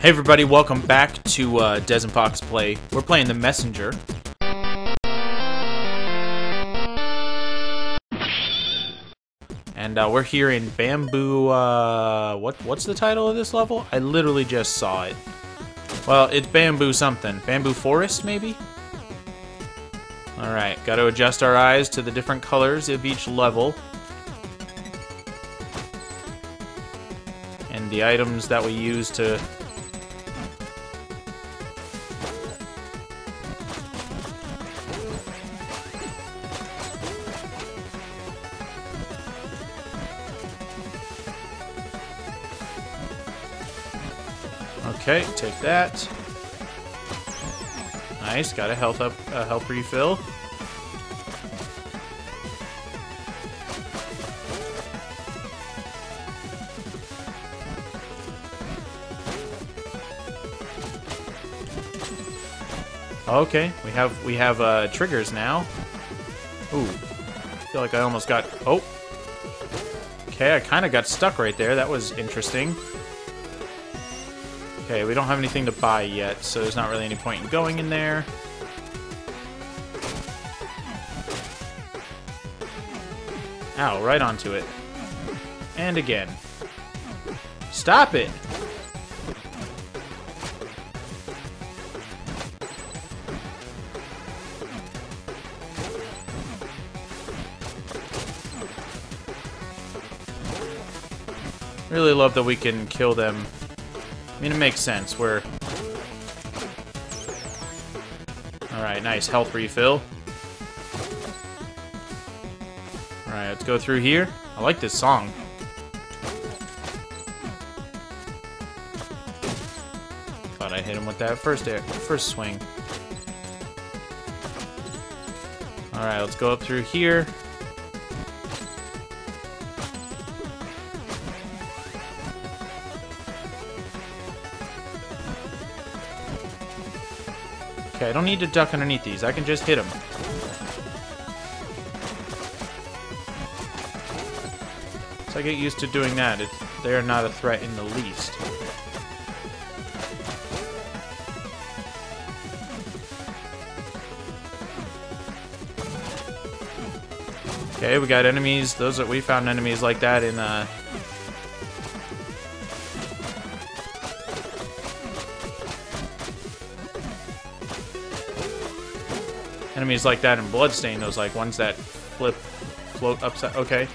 Hey everybody, welcome back to uh, Dez and Fox Play. We're playing The Messenger. And uh, we're here in Bamboo, uh, what, what's the title of this level? I literally just saw it. Well, it's Bamboo something. Bamboo Forest, maybe? Alright, gotta adjust our eyes to the different colors of each level. And the items that we use to Okay, take that. Nice, got a health up, a health refill. Okay, we have we have uh, triggers now. Ooh, feel like I almost got. Oh, okay, I kind of got stuck right there. That was interesting. Okay, we don't have anything to buy yet, so there's not really any point in going in there. Ow, right onto it. And again. Stop it! Really love that we can kill them I mean, it makes sense. We're... Alright, nice health refill. Alright, let's go through here. I like this song. Thought I hit him with that first air, first swing. Alright, let's go up through here. Okay, I don't need to duck underneath these. I can just hit them. So I get used to doing that. they're not a threat in the least. Okay, we got enemies. Those are, we found enemies like that in uh, enemies like that in Bloodstain, those like ones that flip, float upside. Okay.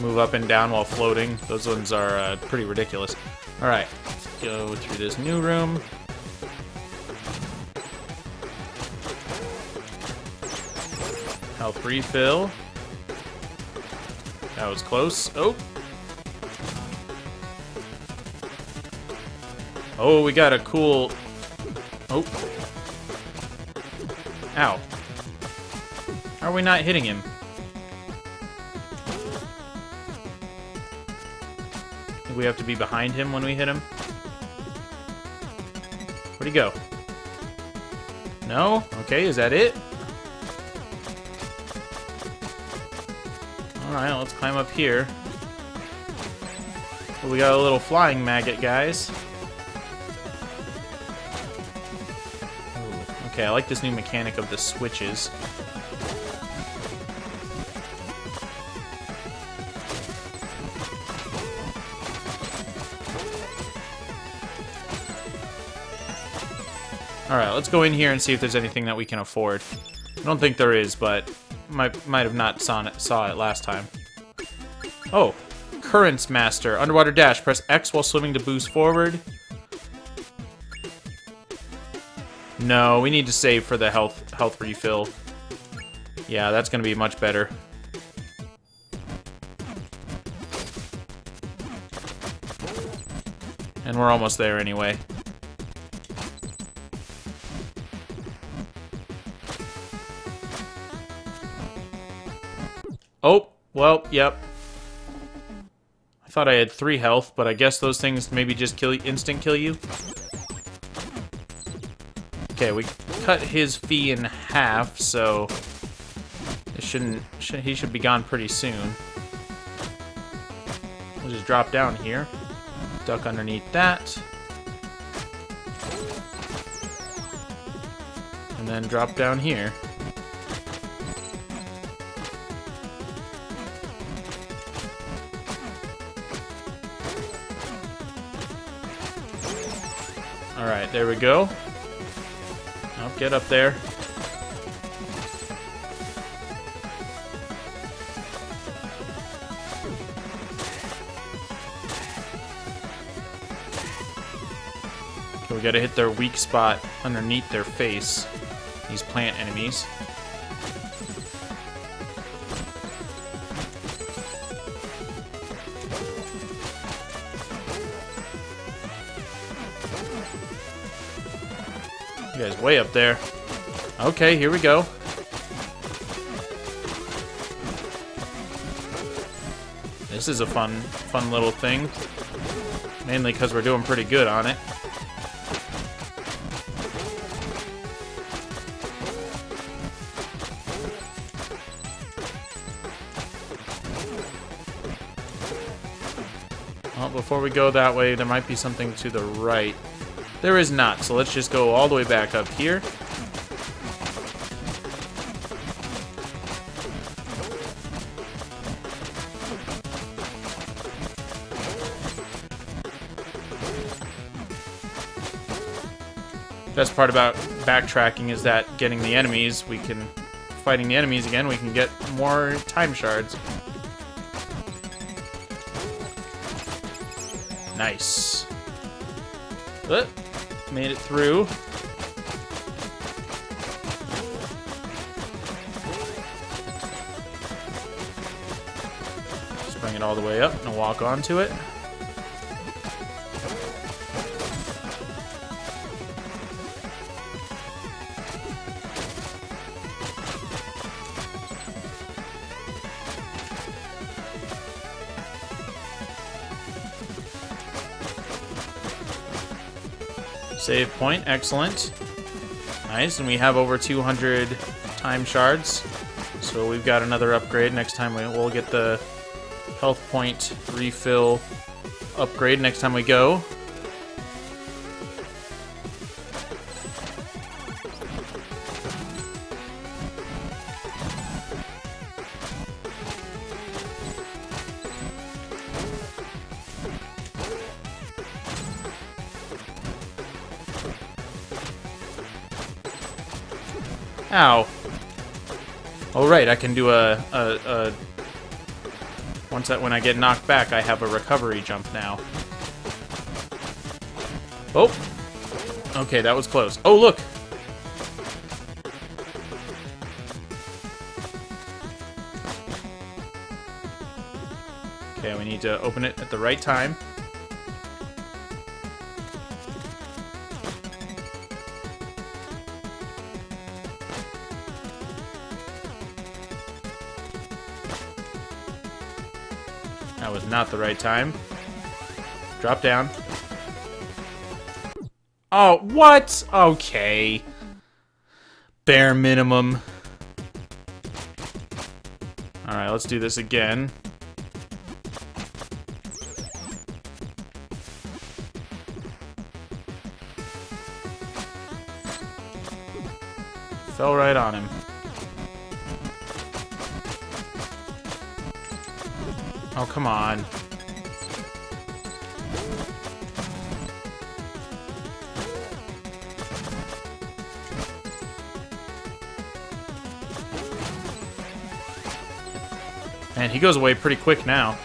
Move up and down while floating. Those ones are uh, pretty ridiculous. All right, let's go through this new room. Health refill. That was close. Oh, Oh, we got a cool... Oh. Ow. Are we not hitting him? We have to be behind him when we hit him? Where'd he go? No? Okay, is that it? Alright, let's climb up here. we got a little flying maggot, guys. Okay, I like this new mechanic of the switches. Alright, let's go in here and see if there's anything that we can afford. I don't think there is, but might might have not saw it, saw it last time. Oh, Currents Master. Underwater dash. Press X while swimming to boost forward. No, we need to save for the health health refill. Yeah, that's gonna be much better. And we're almost there anyway. Oh, well, yep. I thought I had three health, but I guess those things maybe just kill instant kill you. Okay, we cut his fee in half, so this shouldn't, should, he should be gone pretty soon. We'll just drop down here. Duck underneath that. And then drop down here. Alright, there we go. Now get up there. Okay, we gotta hit their weak spot underneath their face. These plant enemies. You guys way up there. Okay, here we go. This is a fun, fun little thing. Mainly because we're doing pretty good on it. Well, before we go that way, there might be something to the right. There is not, so let's just go all the way back up here. Best part about backtracking is that getting the enemies, we can... Fighting the enemies again, we can get more time shards. Nice. Uh, made it through. Just bring it all the way up and walk onto it. Save point, excellent. Nice, and we have over 200 time shards. So we've got another upgrade. Next time we, we'll get the health point refill upgrade next time we go. Ow. Oh, right, I can do a, a, a... Once that, when I get knocked back, I have a recovery jump now. Oh! Okay, that was close. Oh, look! Okay, we need to open it at the right time. That was not the right time. Drop down. Oh, what? Okay. Bare minimum. Alright, let's do this again. Fell right on him. Oh, come on. Man, he goes away pretty quick now.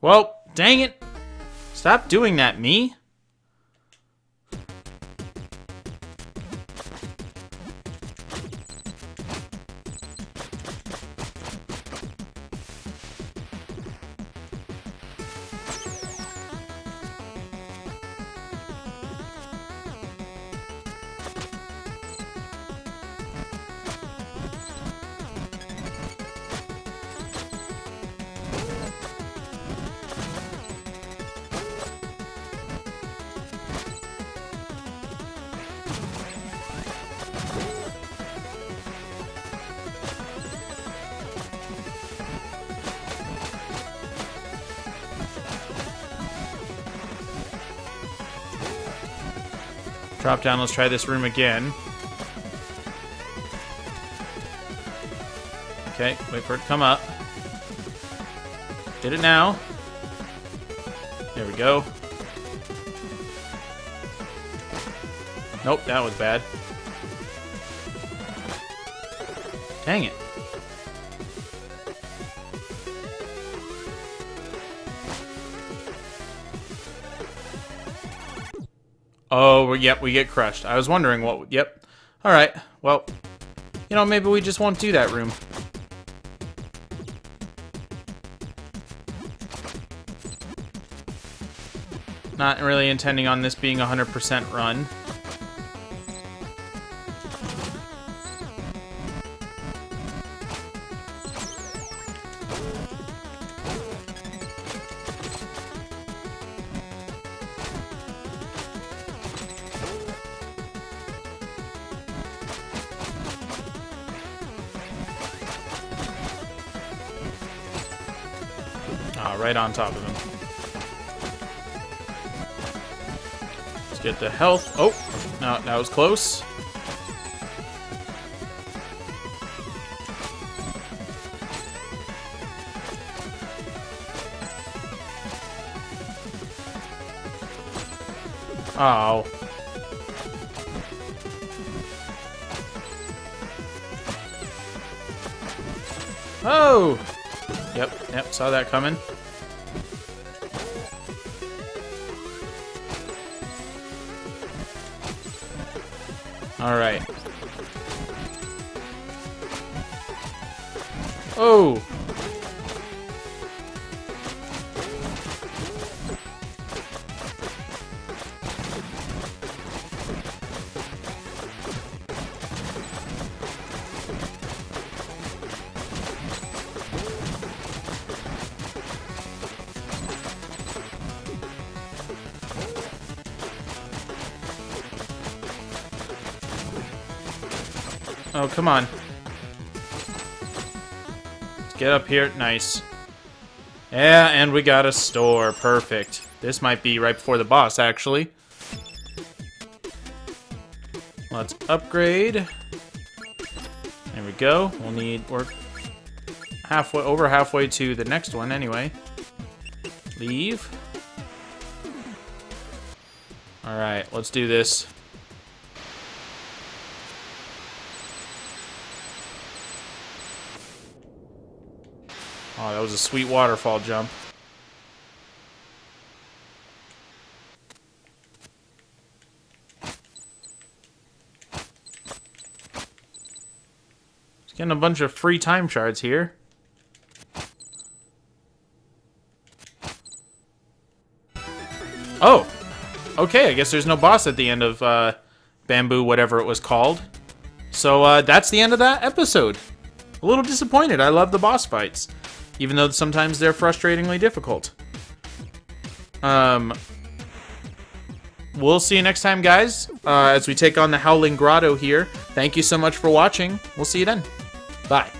Well, dang it. Stop doing that, me. Drop down, let's try this room again. Okay, wait for it to come up. Did it now. There we go. Nope, that was bad. Dang it. Oh, yep, we get crushed. I was wondering what... Yep. Alright, well, you know, maybe we just won't do that room. Not really intending on this being a 100% run. Ah, right on top of him. Let's get the health. Oh, no, that was close. Oh. Oh! Yep, yep, saw that coming. Alright. Oh! Oh, come on. Let's get up here. Nice. Yeah, and we got a store. Perfect. This might be right before the boss, actually. Let's upgrade. There we go. We'll need... We're halfway, over halfway to the next one, anyway. Leave. Alright, let's do this. Oh, that was a sweet waterfall jump. Just getting a bunch of free time shards here. Oh! Okay, I guess there's no boss at the end of uh, Bamboo, whatever it was called. So uh, that's the end of that episode. A little disappointed. I love the boss fights even though sometimes they're frustratingly difficult. Um, we'll see you next time, guys, uh, as we take on the Howling Grotto here. Thank you so much for watching. We'll see you then. Bye.